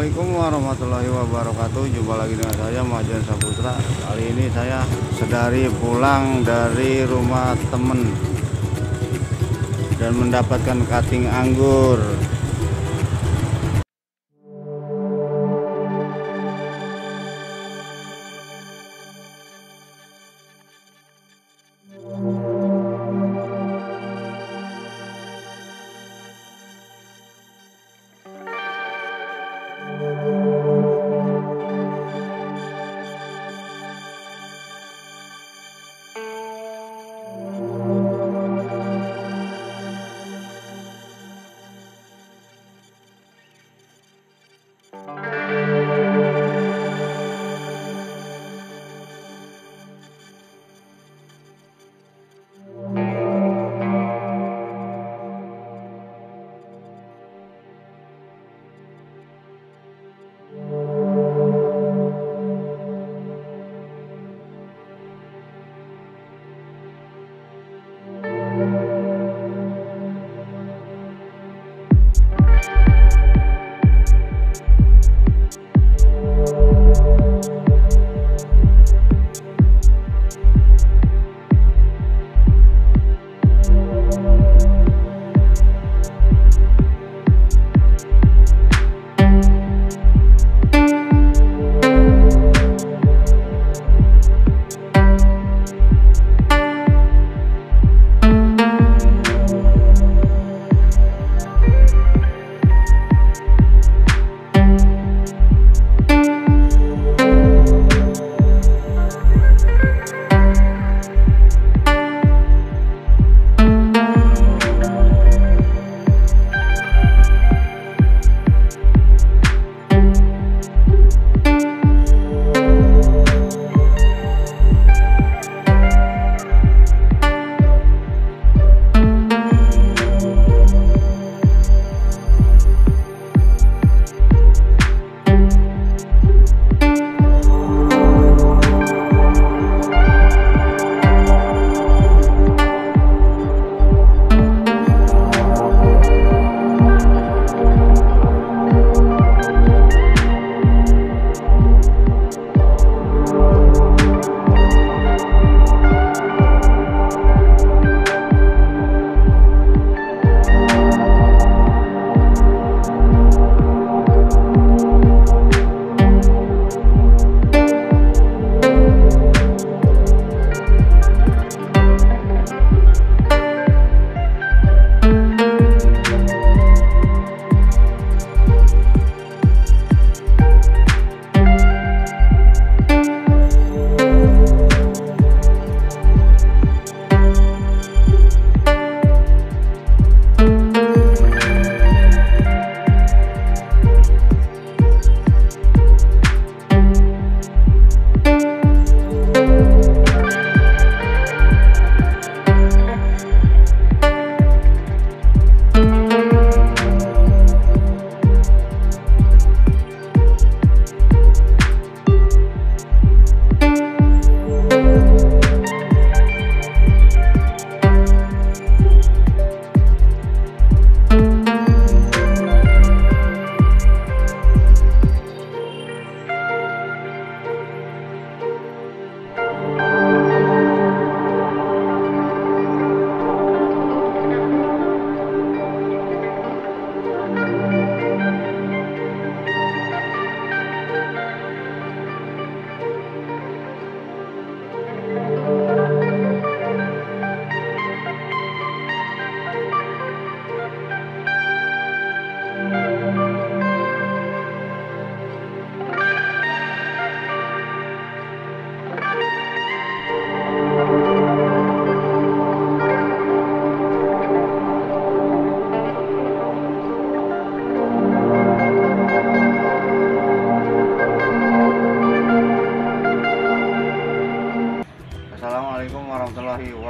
Assalamualaikum warahmatullahi wabarakatuh. Jumpa lagi dengan saya Majan Saputra. Kali ini saya sedari pulang dari rumah temen Dan mendapatkan cutting anggur Assalamualaikum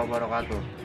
wabarakatuh.